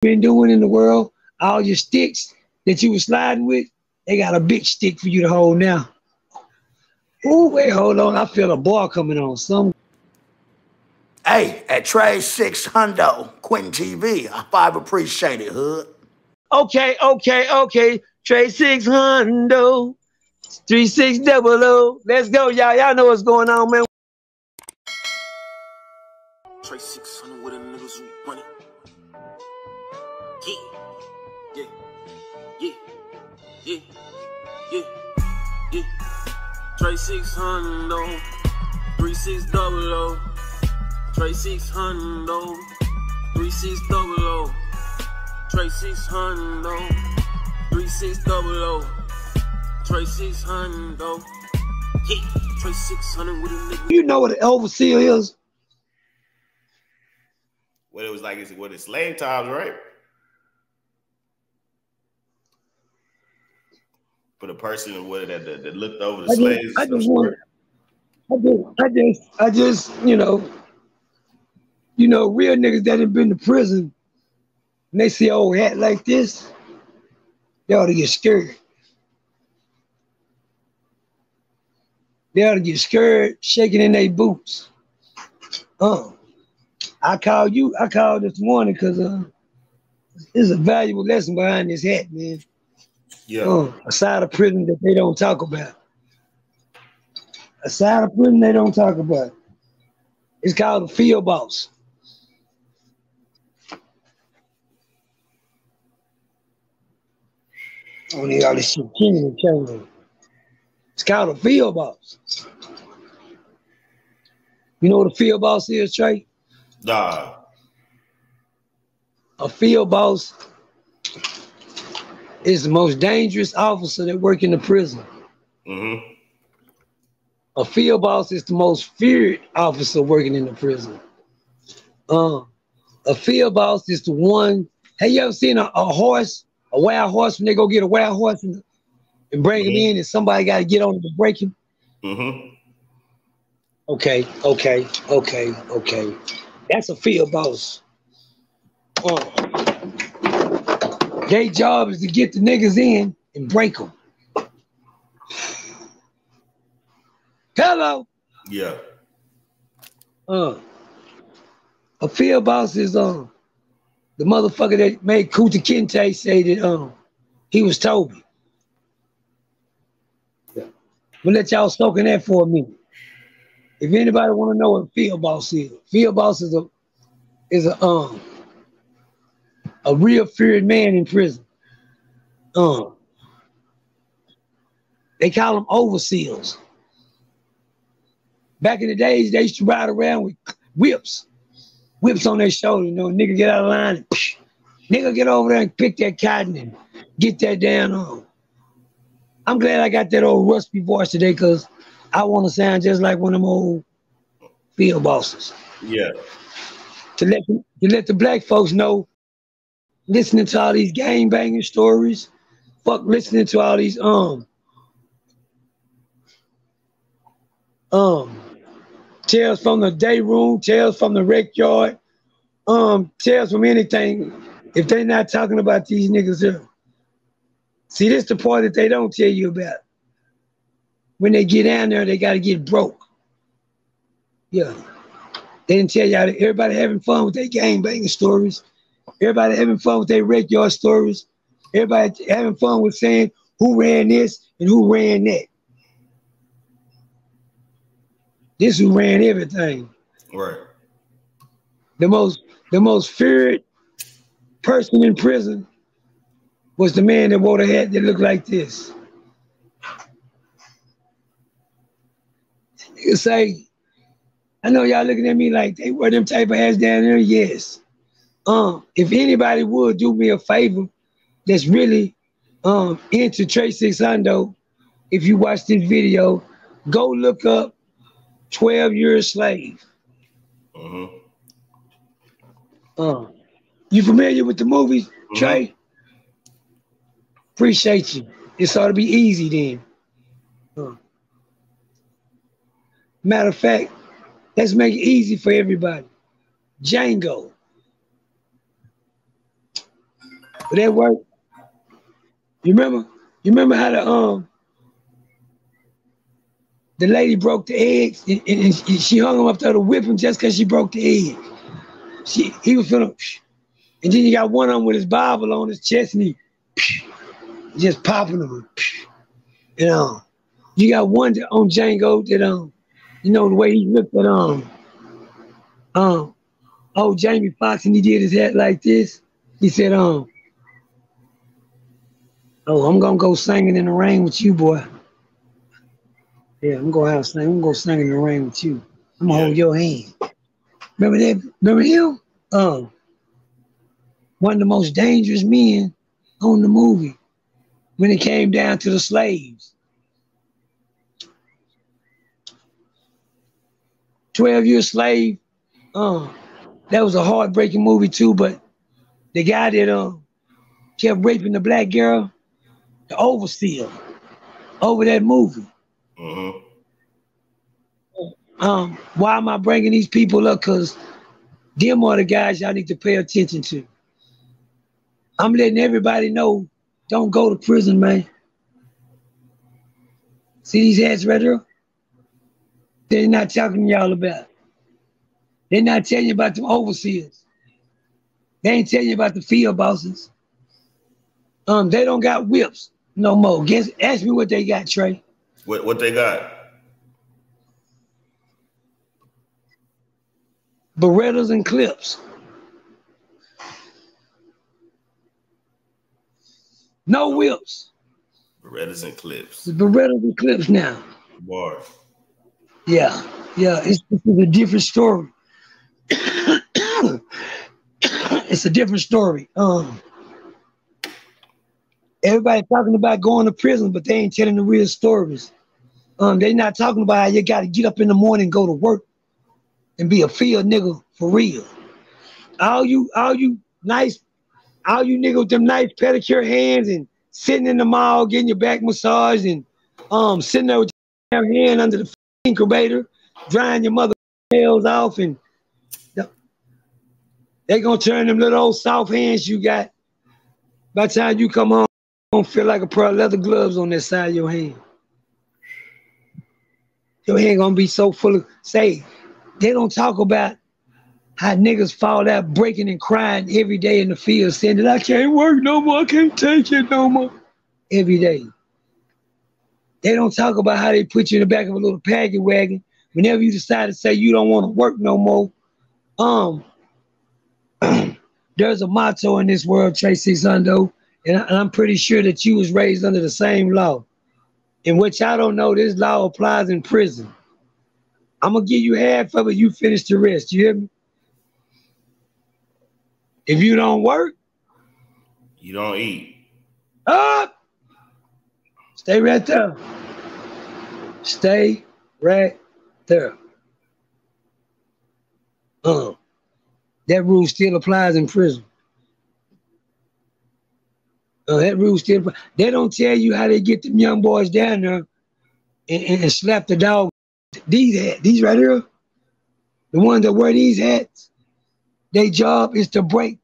been doing in the world, all your sticks that you were sliding with, they got a big stick for you to hold now. Oh, wait, hold on. I feel a ball coming on. Some Hey, at Trey 6 Hundo, Quentin TV, I five appreciate it, hood. Okay, okay, okay. Trey six hundo. Three six double O. Let's go, y'all. Y'all know what's going on, man. Yeah. Trey 600, though. 3 6 double O. Trey 600, though. 3 6 double O. Trey 600, though. 3 6 double O. Trey 600, though. Yeah, Trey 600 with them niggas. You know what an overseer is? What it was like, it's what it's slave times, right? For the person what that, that, that looked over the I slaves. just, I just want, I just, I just, I just, you know, you know, real niggas that have been to prison, and they see an old hat like this, they ought to get scared. They ought to get scared, shaking in their boots. Uh, I called you, I called this morning because uh, there's a valuable lesson behind this hat, man. Yeah. Uh, a side of prison that they don't talk about. A side of prison they don't talk about. It's called the field boss. Oh, they all this shit killing and. It's called a field boss. You know what a field boss is, Trey? Nah. A field boss is the most dangerous officer that work in the prison. Mm-hmm. A field boss is the most feared officer working in the prison. Uh, a field boss is the one. Have you ever seen a, a horse, a wild horse, when they go get a wild horse and, and bring him Mhm. in, and somebody got to get on him to break him? Mm-hmm. Okay, okay, okay, okay. That's a field boss. Uh, their job is to get the niggas in and break them. Hello. Yeah. Uh, a field boss is um the motherfucker that made Kunta Kinte say that um he was Toby. Yeah. We'll let y'all soak in that for a minute. If anybody want to know what a field boss is, field boss is a is a um a real feared man in prison. Um they call them overseers. Back in the days, they used to ride around with whips, whips on their shoulder. You know, nigga get out of line and psh, nigga get over there and pick that cotton and get that down on. I'm glad I got that old rusty voice today because I want to sound just like one of them old field bosses. Yeah. To let to let the black folks know, listening to all these gang banging stories, fuck listening to all these um um tales from the day room, tales from the rec yard, um, tales from anything. If they're not talking about these niggas here. See, this the part that they don't tell you about. When they get down there, they gotta get broke. Yeah. They didn't tell y'all everybody having fun with their gang banging stories. Everybody having fun with their rec yard stories. Everybody having fun with saying who ran this and who ran that. This who ran everything. Right. The most the most feared person in prison was the man that wore the hat that looked like this. You say, I know y'all looking at me like they wear them type of hats down there. Yes. Um, if anybody would do me a favor that's really um into Trey 600, if you watch this video, go look up 12 years slave. Mm-hmm. Uh, you familiar with the movie, Trey? Appreciate you. This ought to be easy then. Uh. Matter of fact, let's make it easy for everybody. Django. But that work. You remember? You remember how the um the lady broke the eggs and, and- and she hung him up there to whip him just because she broke the egg. She he was finna, and then you got one of them with his Bible on his chest and he just popping them. You know, you got one that, on Django that um, you know the way he looked at um, um, oh Jamie Foxx and he did his head like this. He said um, oh I'm gonna go singing in the rain with you, boy. Yeah, I'm gonna have sing. I'm gonna sing in the rain with you. I'm gonna Yeah. hold your hand. Remember that? Remember him? Um, one of the most dangerous men on the movie when it came down to the slaves. 12 year slave. Um, that was a heartbreaking movie too, but the guy that um kept raping the black girl, the overseer, over that movie. Mm-hmm. Um, why am I bringing these people up? Because them are the guys y'all need to pay attention to. I'm letting everybody know don't go to prison, man. See these ads right? They're not talking to y'all about. They're not telling you about the overseers. They ain't telling you about the field bosses. Um, they don't got whips no more. Guess ask me what they got, Trey. What what they got? Berettas and clips. No whips. Berettas and clips. Berettas and clips now. Bar. Yeah, yeah. It's, it's a different story. it's a different story. Um, everybody talking about going to prison, but they ain't telling the real stories. Um, they not talking about how you got to get up in the morning, go to work, and be a field nigga for real. All you, all you nice, all you niggas with them nice pedicure hands and sitting in the mall getting your back massaged and um sitting there with your hand under the incubator, drying your mother nails off, and they gonna turn them little old soft hands you got. By the time you come home, gonna feel like a pair of leather gloves on that side of your hand. Your hand gonna be so full of say, they don't talk about how niggas fall out breaking and crying every day in the field, saying that I can't work no more, I can't take it no more. Every day. They don't talk about how they put you in the back of a little paddy wagon whenever you decide to say you don't want to work no more. Um, there's a motto in this world, Trey 6 Hundo, and, I, and I'm pretty sure that you was raised under the same law, in which I don't know this law applies in prison. I'm gonna give you half of it. You finish the rest. You hear me? If you don't work, You don't eat. up. Stay right there. Stay right there. Uh, that rule still applies in prison. Uh, that rule still. They don't tell you how they get them young boys down there and, and, and slap the dog. These hats, these right here, the ones that wear these hats, their job is to break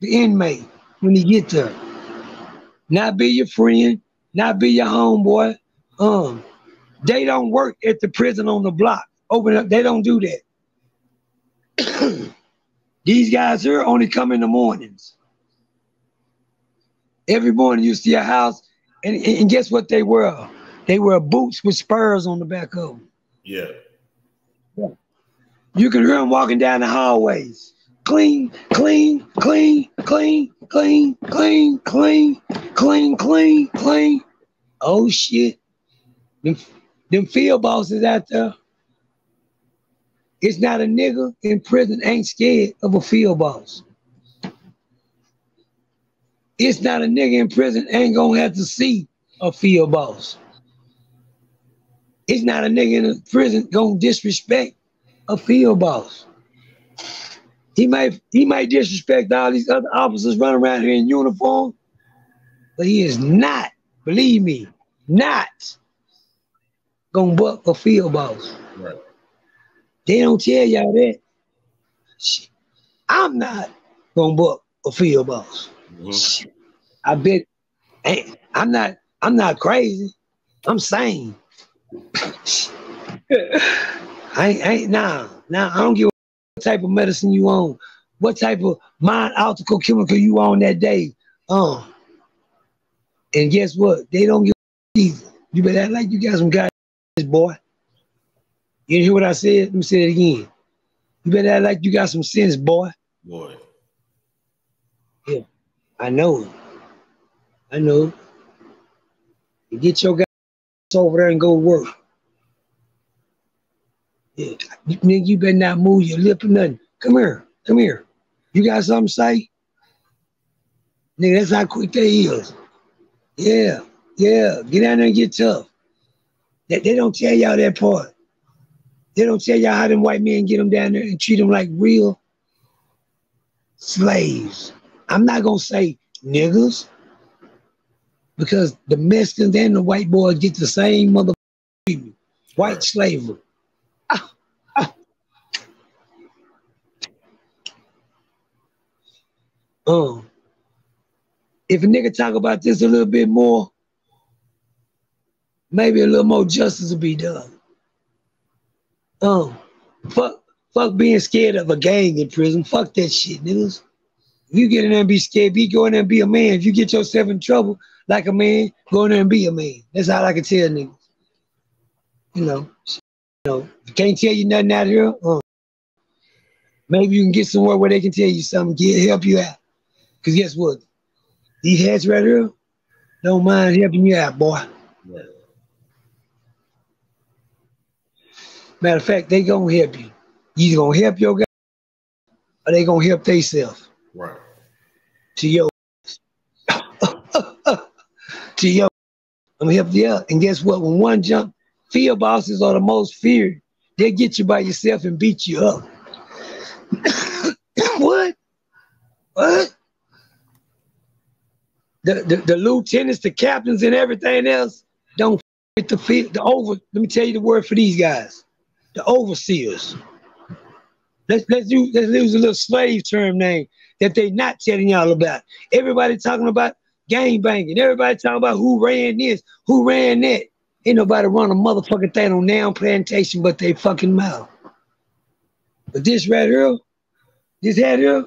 the inmate when he get there. Not be your friend, not be your homeboy. Um, they don't work at the prison on the block. Open up, they don't do that. These guys here only come in the mornings. Every morning you see a house, and, and guess what they wear? They wear boots with spurs on the back of them. Yeah. You can hear them walking down the hallways. Clean, clean, clean, clean, clean, clean, clean, clean, clean, clean. Oh shit. Them, them field bosses out there. It's not a nigga in prison ain't scared of a field boss. It's not a nigga in prison ain't gonna have to see a field boss. It's not a nigga in prison gonna disrespect a field boss. He might he might disrespect all these other officers running around here in uniform, but he is not, believe me, not gonna buck a field boss. Right. They don't tell y'all that. I'm not gonna buck a field boss. Mhm. I bet hey, I'm not I'm not crazy. I'm sane. I ain't, nah, nah, I don't give a what type of medicine you on, what type of mind optical chemical you on that day. Um, and guess what? They don't give a either. You better act like you got some guys, boy. You hear what I said? Let me say it again. You better act like you got some sense, boy. Boy. I know. I know. You get your guys over there and go work. Yeah. Nigga, you better not move your lip or nothing. Come here. Come here. You got something to say? Nigga, that's how quick they is. Yeah. Yeah. Get down there and get tough. They, they don't tell y'all that part. They don't tell y'all how them white men get them down there and treat them like real slaves. I'm not gonna say niggas because the Mexicans and the white boys get the same mother. White slavery. Ah. Um, if a nigga talk about this a little bit more, maybe a little more justice will be done. Um, fuck, fuck being scared of a gang in prison. Fuck that shit, niggas. You get in there and be scared, be going in there and be a man. If you get yourself in trouble like a man, go in there and be a man. That's all I can tell niggas. You know, you know, can't tell you nothing out here, uh, maybe you can get somewhere where they can tell you something, get help you out. Cause guess what? These heads right here don't mind helping you out, boy. Matter of fact, they gonna help you. You gonna help your guy or they gonna help themselves Right. to your to your I'm help you out. And guess what? When one jump, field bosses are the most feared. They get you by yourself and beat you up. what? What? The, the the lieutenants, the captains, and everything else don't fit the field. The over. Let me tell you the word for these guys. The overseers. Let's let's use let's use a little slave term name that they not telling y'all about. Everybody talking about gang banging. Everybody talking about who ran this, who ran that. Ain't nobody run a motherfucking thing on now plantation but they fucking mouth. But this right here, this hat here,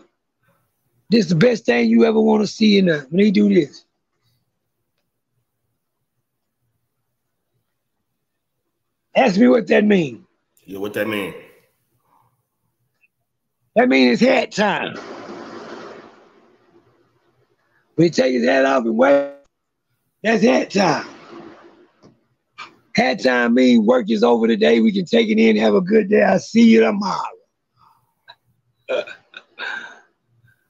this the best thing you ever want to see in there when they do this. Ask me what that means. Yeah, what that mean? That means it's hat time. When he take his hat off and wear, that's hat time. Hat time means work is over today. We can take it in, have a good day. I'll see you tomorrow.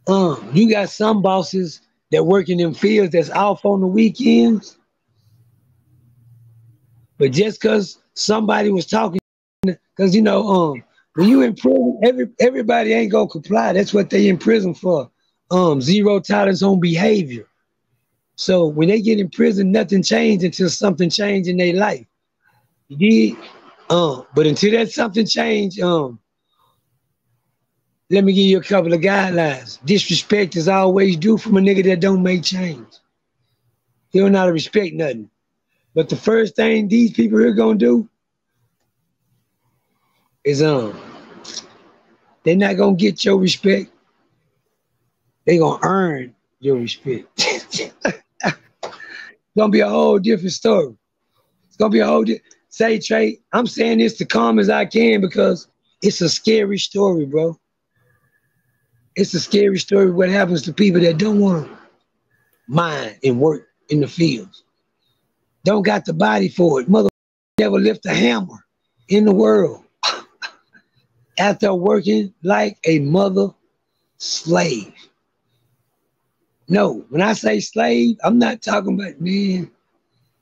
um, you got some bosses that work in them fields that's off on the weekends. But just because somebody was talking, because you know, um, when you in prison, every everybody ain't gonna comply. That's what they in prison for. Um, zero tolerance on behavior. So when they get in prison, nothing changed until something changed in their life. You did? Um, but until that something changed, um, let me give you a couple of guidelines. Disrespect is always due from a nigga that don't make change. He don't know how to respect nothing. But the first thing these people here gonna do is um they're not gonna get your respect. They gonna earn your respect. it's gonna be a whole different story. It's gonna be a whole di- say Trey. I'm saying this to calm as I can because it's a scary story, bro. It's a scary story what happens to people that don't want to mine and work in the fields. Don't got the body for it. Mother never lift a hammer in the world after working like a mother slave. No, when I say slave, I'm not talking about man.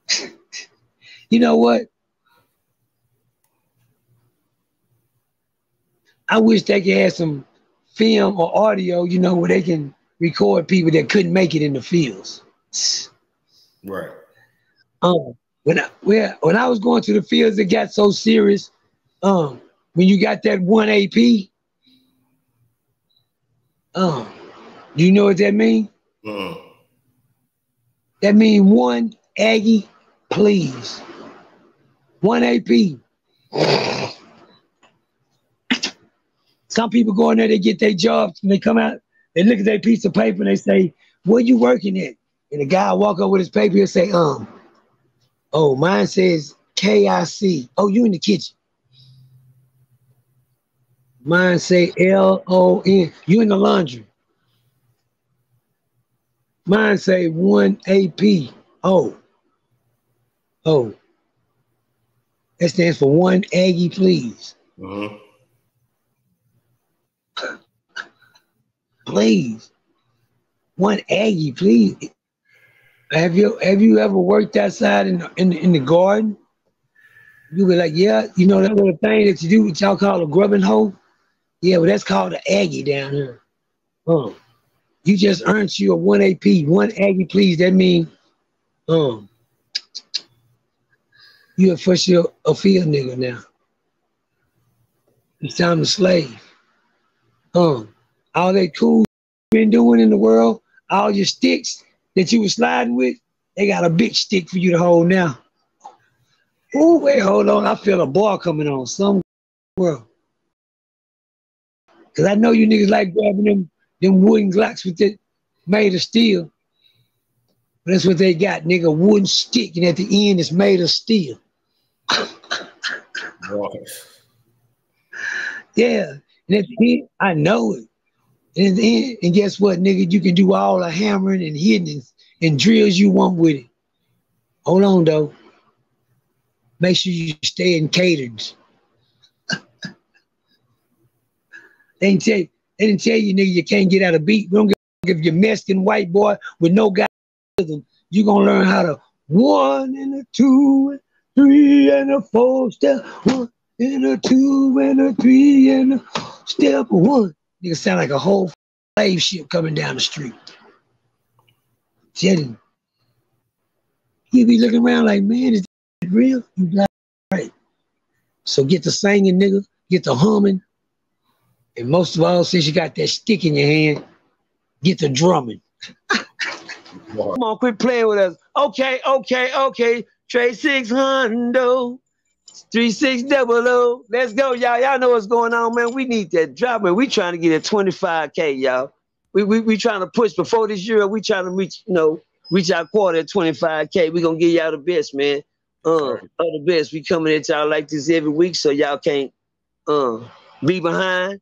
you know what? I wish they could have some film or audio, you know, where they can record people that couldn't make it in the fields. Right. Um, when I when, when I was going to the fields, it got so serious. Um, when you got that one AP, um, do you know what that mean? That means one Aggie, please. One AP. Some people go in there, they get their jobs, and they come out, they look at their piece of paper and they say, Where you working at? And the guy walk up with his paper and say, um, oh, mine says KIC. Oh, you in the kitchen. Mine say L-O-N. You in the laundry. Mine say one AP. Oh. Oh. That stands for one Aggie, please. Mm-hmm. please. One Aggie, please. Have you have you ever worked outside in in, in the garden? You be like, yeah, you know that little thing that you do, what y'all call a grubbing hoe? Yeah, well, that's called an Aggie down here. Um, you just earned you a one AP, one Aggie, please. That mean, um, you official a field nigga now. It's time to slave. Um, all that cool been doing in the world, all your sticks that you were sliding with, they got a big stick for you to hold now. Oh, wait, hold on. I feel a ball coming on somewhere. Cause I know you niggas like grabbing them them wooden Glocks with it made of steel. But that's what they got, nigga. Wooden stick, and at the end it's made of steel. yeah. And at the end, I know it. And, and, and guess what, nigga? You can do all the hammering and hitting and, and drills you want with it. Hold on, though. Make sure you stay in cadence. they tell you, they didn't tell you, nigga, you can't get out of beat. We don't give you're Mexican white boy with no guy you're gonna learn how to one and a two, and three and a four step, one and a two and a three and a step one. Nigga sound like a whole slave ship coming down the street. Jetting. He be looking around like, man, is that real? You like, right. So get the singing, nigga. Get the humming. And most of all, since you got that stick in your hand, get the drumming. Come on, quit playing with us. Okay, okay, okay. Trey six hundo. Three six double O. Let's go, y'all. Y'all know what's going on, man. We need that drop, man. We trying to get at 25K, y'all. We we we trying to push before this year. We trying to reach, you know, reach our quarter at 25K. We gonna give y'all the best, man. Uh, of the best. We coming at y'all like this every week, so y'all can't uh be behind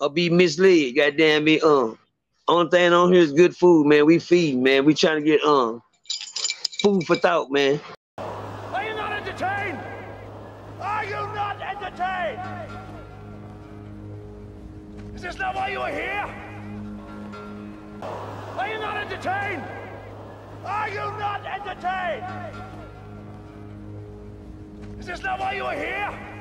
or be misled. Goddamn me. Um, only thing on here is good food, man. We feed, man. We trying to get um food for thought, man. Are you not entertained? Are you not entertained? Is this not why you are here? Are you not entertained? Are you not entertained? Is this not why you are here?